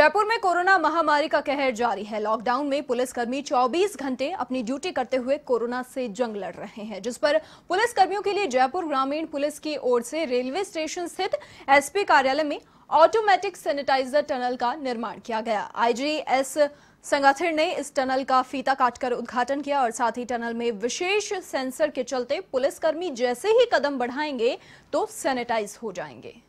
जयपुर में कोरोना महामारी का कहर जारी है। लॉकडाउन में पुलिसकर्मी 24 घंटे अपनी ड्यूटी करते हुए कोरोना से जंग लड़ रहे हैं, जिस पर पुलिसकर्मियों के लिए जयपुर ग्रामीण पुलिस की ओर से रेलवे स्टेशन स्थित एसपी कार्यालय में ऑटोमेटिक सैनिटाइजर टनल का निर्माण किया गया। आईजी एस संगठन ने इस टनल का फीता काटकर उद्घाटन किया और साथ ही टनल में विशेष सेंसर के चलते पुलिसकर्मी जैसे ही कदम बढ़ाएँगे तो सैनिटाइज हो जाएँगे।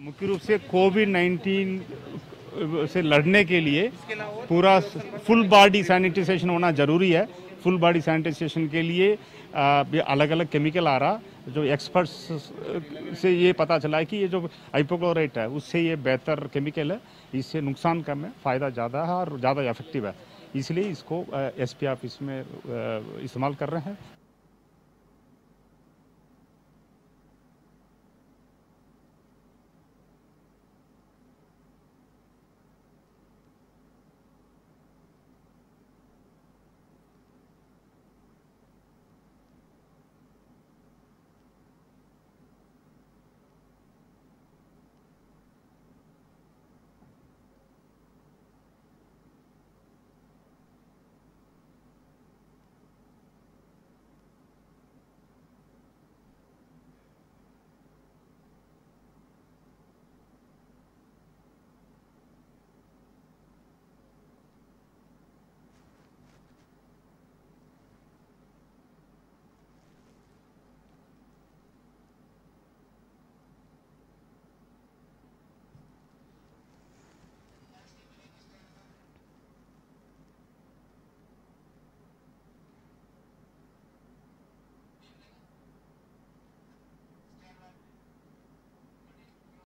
मुख्य रूप से कोविड 19 से लड़ने के लिए पूरा फुल बॉडी सैनिटाइजेशन होना ज़रूरी है। फुल बॉडी सैनिटाइजेशन के लिए अलग अलग केमिकल आ रहा, जो एक्सपर्ट्स से ये पता चला है कि ये जो हाइपोक्लोराइट है, उससे ये बेहतर केमिकल है। इससे नुकसान कम है, फ़ायदा ज़्यादा है और ज़्यादा इफ़ेक्टिव है। इसलिए इसको एस पी ऑफ़िस में इस्तेमाल कर रहे हैं।